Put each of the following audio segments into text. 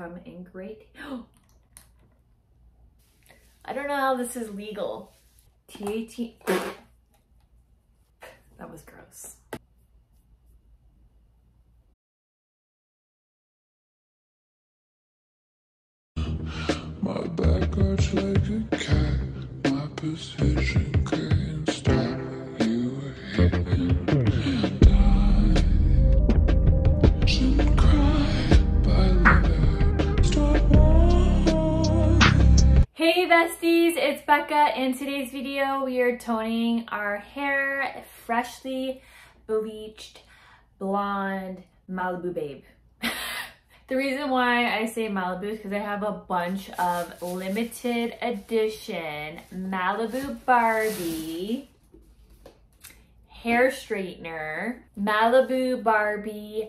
come in great. I don't know how this is legal. T-A-T. That was gross. My back arch like a cat. My position besties, it's Becca. In today's video, we are toning our hair freshly bleached blonde Malibu babe. the reason why I say Malibu is because I have a bunch of limited edition Malibu Barbie hair straightener, Malibu Barbie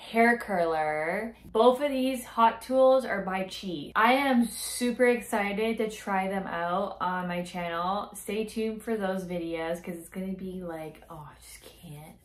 hair curler. Both of these hot tools are by Chi. I am super excited to try them out on my channel. Stay tuned for those videos because it's gonna be like, oh, I just can't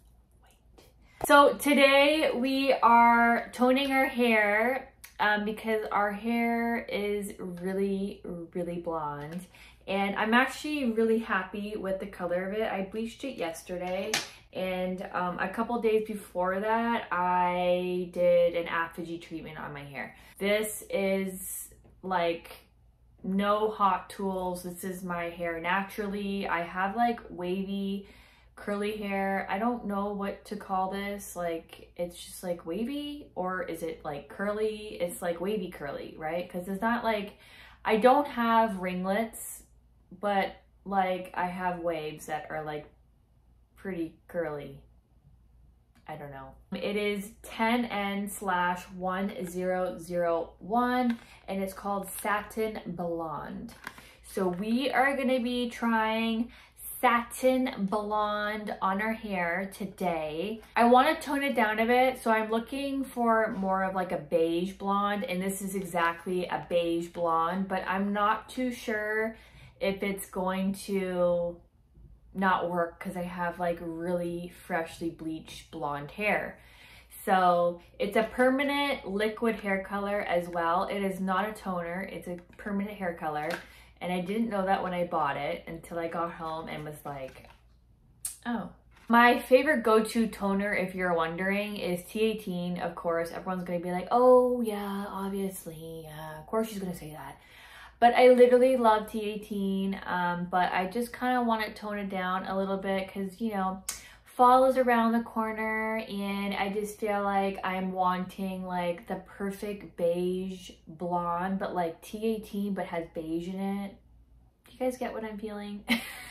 wait. So today we are toning our hair um, because our hair is really, really blonde. And I'm actually really happy with the color of it. I bleached it yesterday and um, a couple days before that, I did an ApHogee treatment on my hair. This is like no hot tools. This is my hair naturally. I have like wavy curly hair. I don't know what to call this. Like it's just like wavy or is it like curly? It's like wavy curly, right? Because it's not like, I don't have ringlets, but like I have waves that are like pretty curly. I don't know. It is 10N slash 1001 and it's called Satin Blonde. So we are gonna be trying satin blonde on our hair today. I wanna tone it down a bit, so I'm looking for more of like a beige blonde and this is exactly a beige blonde, but I'm not too sure if it's going to not work because I have like really freshly bleached blonde hair. So it's a permanent liquid hair color as well. It is not a toner, it's a permanent hair color. And I didn't know that when I bought it until I got home and was like, oh. My favorite go-to toner, if you're wondering, is T18. Of course, everyone's gonna be like, oh yeah, obviously, yeah, of course she's gonna say that. But I literally love T18, um, but I just kind of want to tone it down a little bit because, you know, fall is around the corner and I just feel like I'm wanting like the perfect beige blonde, but like T18 but has beige in it. Do you guys get what I'm feeling?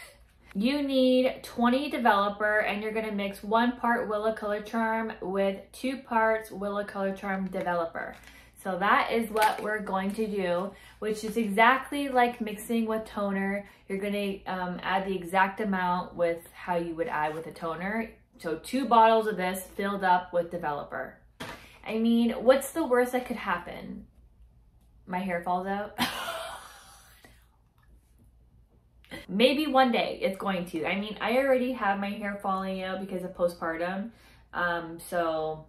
you need 20 developer and you're gonna mix one part Wella Color Charm with two parts Wella Color Charm developer. So that is what we're going to do, which is exactly like mixing with toner. You're gonna um, add the exact amount with how you would add with a toner. So two bottles of this filled up with developer. I mean, what's the worst that could happen? My hair falls out? Maybe one day it's going to. I mean, I already have my hair falling out because of postpartum. Um, so,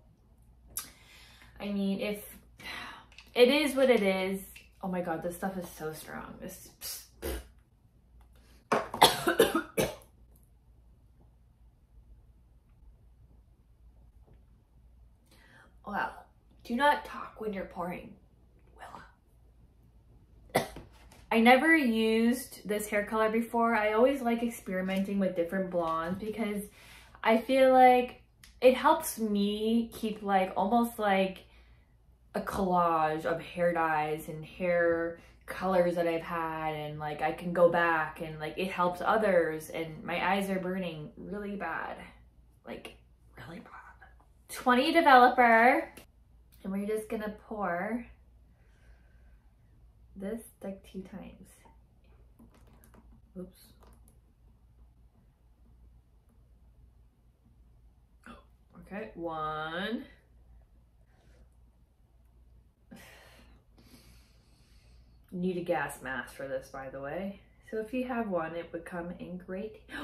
I mean, if it is what it is. Oh my god, this stuff is so strong. This. wow. Do not talk when you're pouring. Wella. I never used this hair color before. I always like experimenting with different blondes because I feel like it helps me keep like almost like a collage of hair dyes and hair colors that I've had and like I can go back and like it helps others and my eyes are burning really bad. Like really bad. 20 developer. And we're just gonna pour this like two times. Oops. Okay one need a gas mask for this, by the way. So if you have one, it would come in great.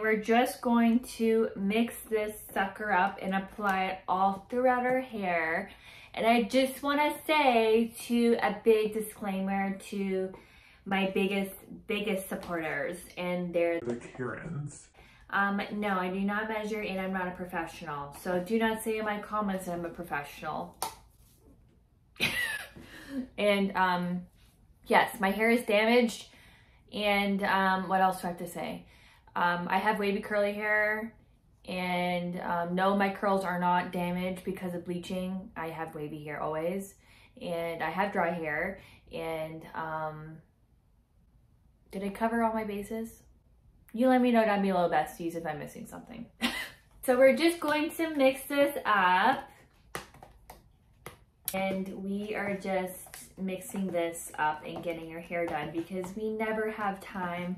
We're just going to mix this sucker up and apply it all throughout our hair. And I just want to say to a big disclaimer to my biggest, biggest supporters and they're The Karens. Um, no, I do not measure and I'm not a professional. So do not say in my comments that I'm a professional. and um, yes, my hair is damaged. And um, what else do I have to say? Um, I have wavy curly hair. And um, no, my curls are not damaged because of bleaching. I have wavy hair always. And I have dry hair. And um, did I cover all my bases? You let me know down below, besties, if I'm missing something. so we're just going to mix this up. And we are just mixing this up and getting your hair done because we never have time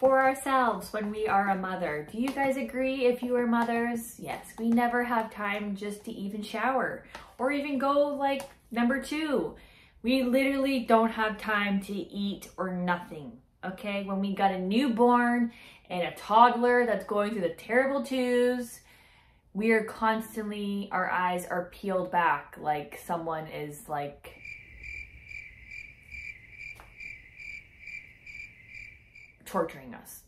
for ourselves when we are a mother. Do you guys agree if you are mothers? Yes, we never have time just to even shower or even go like number two. We literally don't have time to eat or nothing okay? When we got a newborn and a toddler that's going through the terrible twos, we are constantly, our eyes are peeled back like someone is like, torturing us.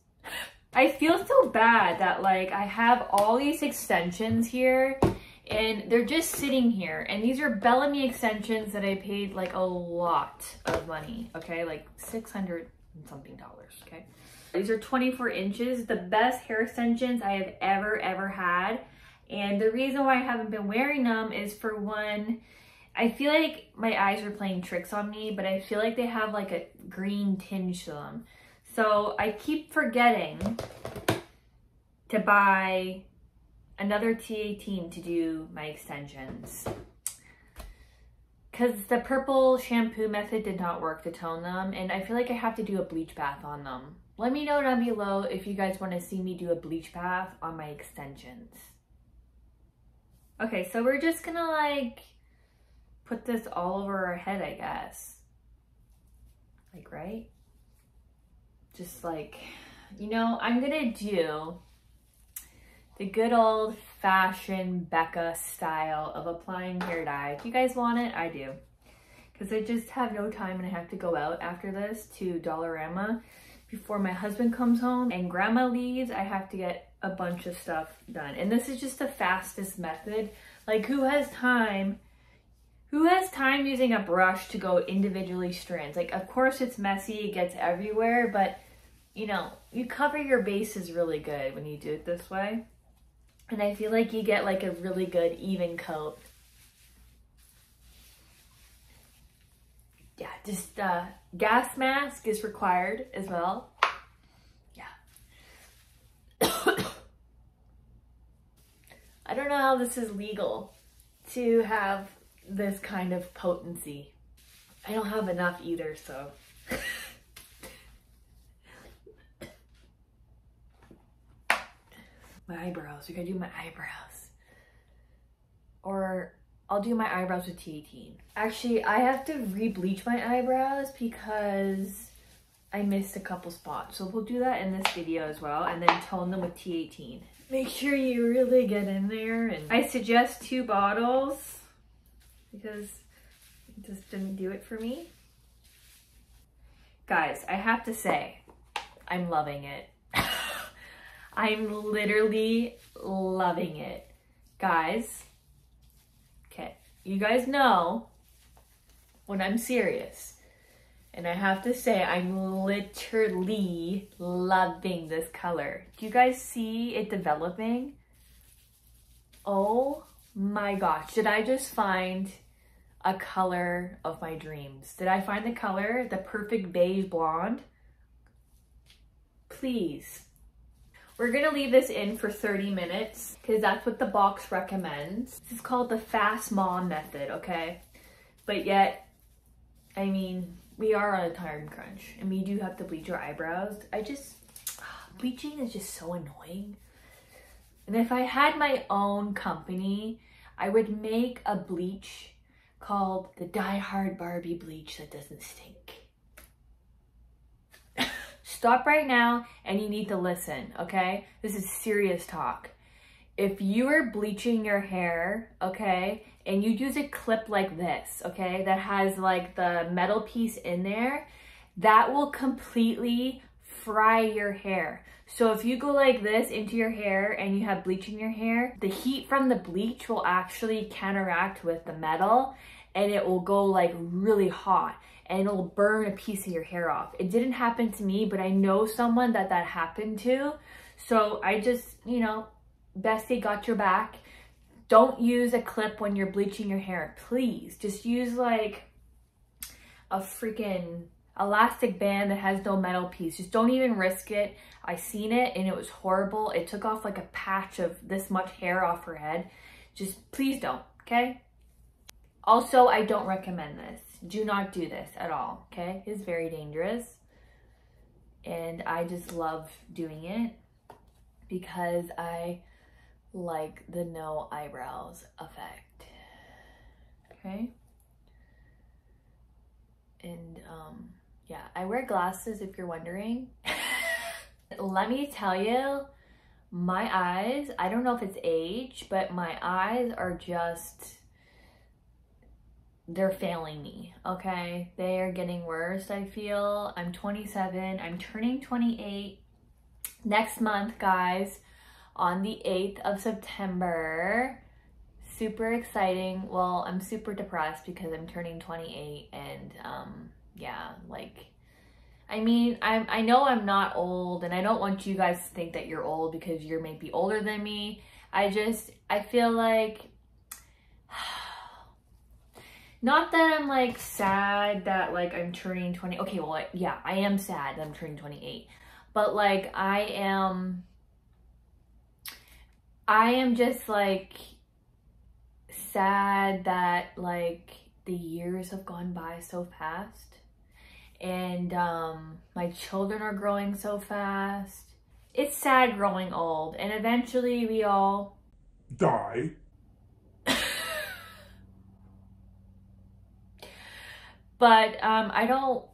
I feel so bad that like I have all these extensions here and they're just sitting here and these are Bellami extensions that I paid like a lot of money, okay? Like 600 and something dollars, okay? These are 24 inches, the best hair extensions I have ever, ever had. And the reason why I haven't been wearing them is for one, I feel like my eyes are playing tricks on me, but I feel like they have like a green tinge to them. So I keep forgetting to buy another T18 to do my extensions. Because the purple shampoo method did not work to tone them, and I feel like I have to do a bleach bath on them. Let me know down below if you guys want to see me do a bleach bath on my extensions. Okay, so we're just gonna like put this all over our head, I guess. Like, right? Just like, you know, I'm gonna do the good old fashioned Becca style of applying hair dye. If you guys want it, I do. Because I just have no time and I have to go out after this to Dollarama before my husband comes home and grandma leaves. I have to get a bunch of stuff done. And this is just the fastest method. Like who has time who has time using a brush to go individually strands? Like, of course it's messy, it gets everywhere, but you know, you cover your bases really good when you do it this way. And I feel like you get like a really good even coat. Yeah, just uh, gas mask is required as well. Yeah. I don't know how this is legal to have this kind of potency. I don't have enough either, so. my eyebrows. We gotta do my eyebrows. Or I'll do my eyebrows with T18. Actually, I have to re-bleach my eyebrows because I missed a couple spots. So we'll do that in this video as well and then tone them with T18. Make sure you really get in there. And I suggest two bottles because it just didn't do it for me. Guys, I have to say, I'm loving it. I'm literally loving it. Guys, okay, you guys know when I'm serious. And I have to say, I'm literally loving this color. Do you guys see it developing? Oh my gosh, did I just find a color of my dreams? Did I find the color, the perfect beige blonde? Please. We're gonna leave this in for 30 minutes because that's what the box recommends. This is called the fast mom method, okay? But yet, I mean, we are on a time crunch and we do have to bleach our eyebrows. I just, bleaching is just so annoying. And if I had my own company, I would make a bleach called the Die Hard Barbie bleach that doesn't stink. Stop right now and you need to listen, okay? This is serious talk. If you are bleaching your hair, okay, and you use a clip like this, okay, that has like the metal piece in there, that will completely fry your hair. So if you go like this into your hair and you have bleach in your hair, the heat from the bleach will actually counteract with the metal and it will go like really hot and it'll burn a piece of your hair off. It didn't happen to me, but I know someone that that happened to. So I just, you know, Bestie got your back. Don't use a clip when you're bleaching your hair, please. Just use like a freaking elastic band that has no metal piece. Just don't even risk it. I seen it and it was horrible. It took off like a patch of this much hair off her head. Just please don't, okay? Also, I don't recommend this. Do not do this at all, okay? It's very dangerous. And I just love doing it because I like the no eyebrows effect. Okay? And um yeah, I wear glasses if you're wondering. Let me tell you, my eyes, I don't know if it's age, but my eyes are just they're failing me, okay? They are getting worse, I feel. I'm 27, I'm turning 28 next month, guys, on the 8th of September. Super exciting. Well, I'm super depressed because I'm turning 28 and um yeah, like I mean, I I know I'm not old and I don't want you guys to think that you're old because you're maybe older than me. I just I feel like not that I'm like sad that like I'm turning 20. Okay, well, yeah, I am sad that I'm turning 28. But like I am I am just like sad that like the years have gone by so fast and um my children are growing so fast. It's sad growing old and eventually we all Die. But um i don't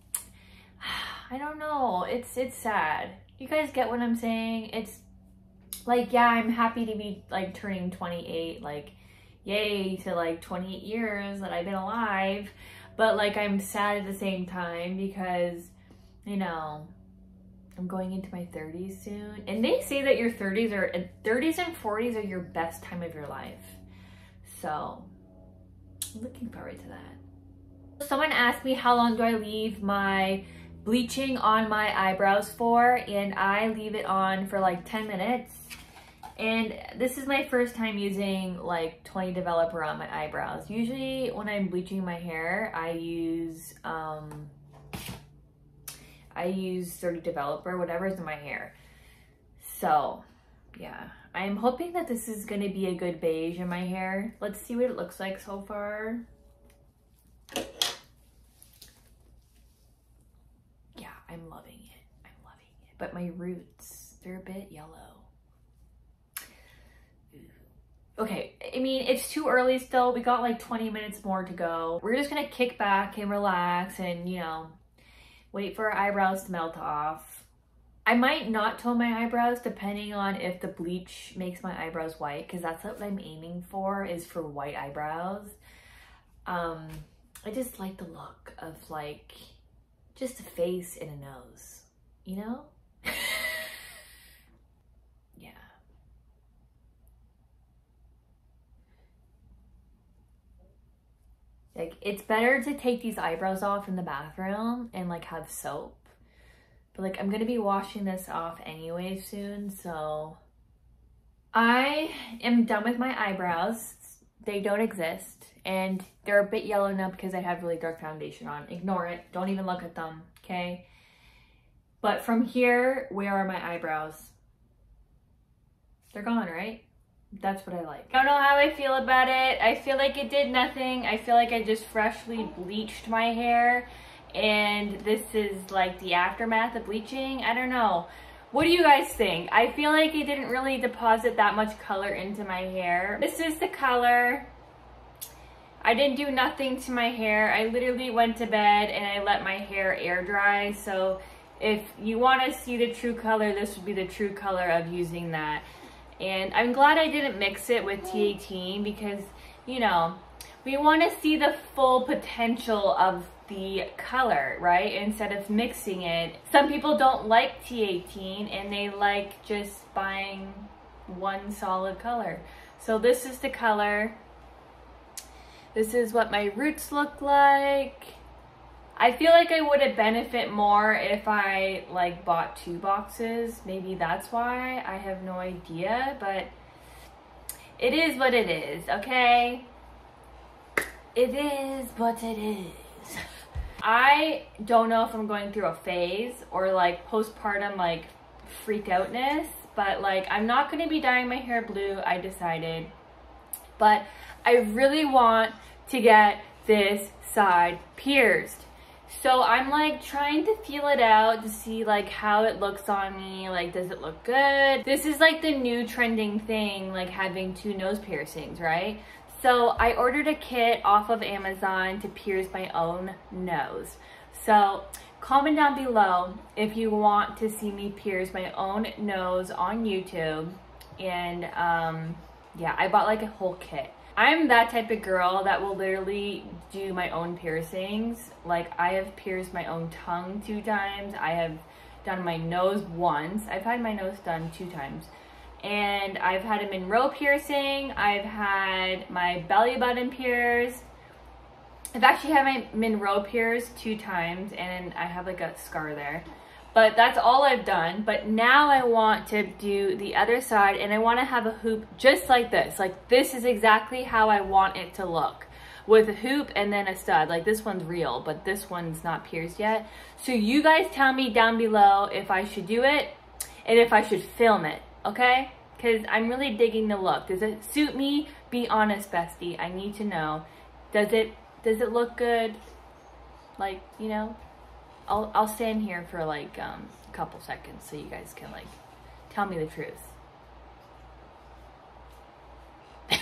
i don't know. It's it's sad. You guys get what i'm saying? It's like yeah i'm happy to be like turning 28 like yay to like 28 years that i've been alive. But like i'm sad at the same time because you know i'm going into my 30s soon. And they say that your 30s are 30s and 40s are your best time of your life. So i'm looking forward to that someone asked me how long do I leave my bleaching on my eyebrows for and I leave it on for like 10 minutes. And this is my first time using like 20 developer on my eyebrows. Usually when I'm bleaching my hair I use um I use 30 developer whatever's in my hair. So yeah. I'm hoping that this is to be a good beige in my hair. Let's see what it looks like so far yeah, I'm loving it. I'm loving it. But my roots, they're a bit yellow. Okay, I mean, it's too early still. We got like 20 minutes more to go. We're just gonna kick back and relax and, you know, wait for our eyebrows to melt off. I might not tone my eyebrows depending on if the bleach makes my eyebrows white because that's what I'm aiming for is for white eyebrows. Um, I just like the look of like just a face and a nose, you know? yeah. Like, it's better to take these eyebrows off in the bathroom and like have soap. But like, I'm gonna be washing this off anyway soon, so. I am done with my eyebrows. They don't exist and they're a bit yellow now because I have really dark foundation on. Ignore it. Don't even look at them, okay? But from here, where are my eyebrows? They're gone, right? That's what I like. I don't know how I feel about it. I feel like it did nothing. I feel like I just freshly bleached my hair and this is like the aftermath of bleaching. I don't know. What do you guys think? I feel like it didn't really deposit that much color into my hair. This is the color. I didn't do nothing to my hair. I literally went to bed and I let my hair air dry. So if you want to see the true color, this would be the true color of using that. And I'm glad I didn't mix it with T18 because, you know, we want to see the full potential of the color, right? Instead of mixing it. Some people don't like T18 and they like just buying one solid color. So this is the color. This is what my roots look like. I feel like I would have benefit more if I like bought two boxes. Maybe that's why. I have no idea, but it is what it is, okay? It is what it is. I don't know if I'm going through a phase or like postpartum like freak outness, but like I'm not going to be dyeing my hair blue, I decided. But I really want to get this side pierced. So I'm like trying to feel it out to see like how it looks on me. Like, does it look good? This is like the new trending thing, like having two nose piercings, right? So I ordered a kit off of Amazon to pierce my own nose. So comment down below if you want to see me pierce my own nose on YouTube. And um, yeah, I bought like a whole kit. I'm that type of girl that will literally do my own piercings. Like I have pierced my own tongue two times. I have done my nose once. I've had my nose done two times. And I've had a Monroe piercing. I've had my belly button pierced. I've actually had my Monroe pierced two times and I have like a scar there. But that's all I've done. But now I want to do the other side and I want to have a hoop just like this. Like this is exactly how I want it to look. With a hoop and then a stud. Like this one's real, but this one's not pierced yet. So you guys tell me down below if I should do it and if I should film it, okay? Because I'm really digging the look. Does it suit me? Be honest, bestie. I need to know. Does it does it look good? Like, you know, I'll, I'll stand here for like um, a couple seconds so you guys can like tell me the truth.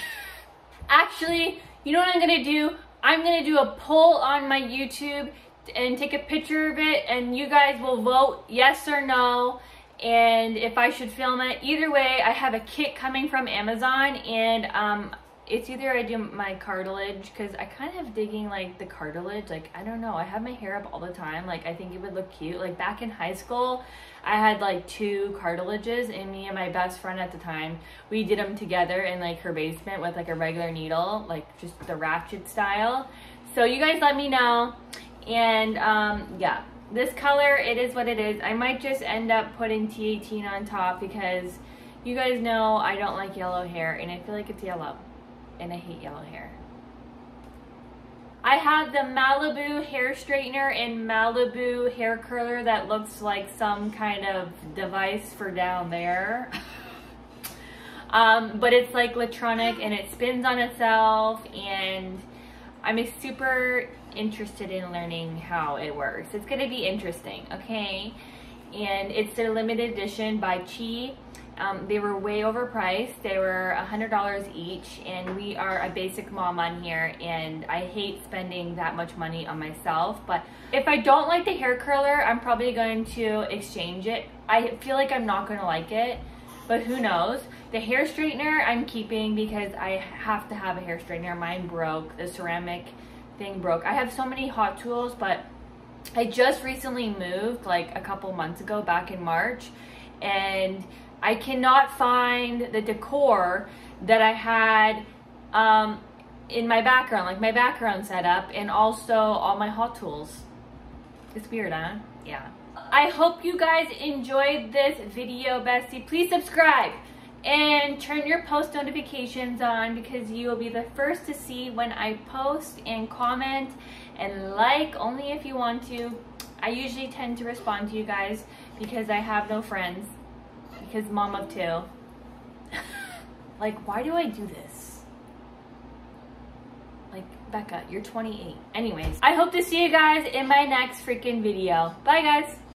Actually, you know what I'm gonna do? I'm gonna do a poll on my YouTube and take a picture of it and you guys will vote yes or no and if I should film it. Either way, I have a kit coming from Amazon and um, it's either I do my cartilage because I kind of digging like the cartilage like I don't know I have my hair up all the time like I think it would look cute like back in high school I had like two cartilages and me and my best friend at the time we did them together in like her basement with like a regular needle like just the ratchet style so you guys let me know and um yeah this color it is what it is I might just end up putting T18 on top because you guys know I don't like yellow hair and I feel like it's yellow and I hate yellow hair. I have the Malibu hair straightener and Malibu hair curler that looks like some kind of device for down there. um, but it's like electronic and it spins on itself and I'm a super interested in learning how it works. It's gonna be interesting, okay? And it's a limited edition by Chi um, they were way overpriced. They were $100 each, and we are a basic mom on here, and I hate spending that much money on myself. But if I don't like the hair curler, I'm probably going to exchange it. I feel like I'm not going to like it, but who knows? The hair straightener I'm keeping because I have to have a hair straightener. Mine broke. The ceramic thing broke. I have so many hot tools, but I just recently moved like a couple months ago back in March, and I cannot find the decor that I had um, in my background, like my background setup, and also all my hot tools. It's weird, huh? Yeah. I hope you guys enjoyed this video, bestie. Please subscribe and turn your post notifications on because you will be the first to see when I post and comment and like only if you want to. I usually tend to respond to you guys because I have no friends because mom of two. like, why do I do this? Like, Becca, you're 28. Anyways, I hope to see you guys in my next freaking video. Bye, guys.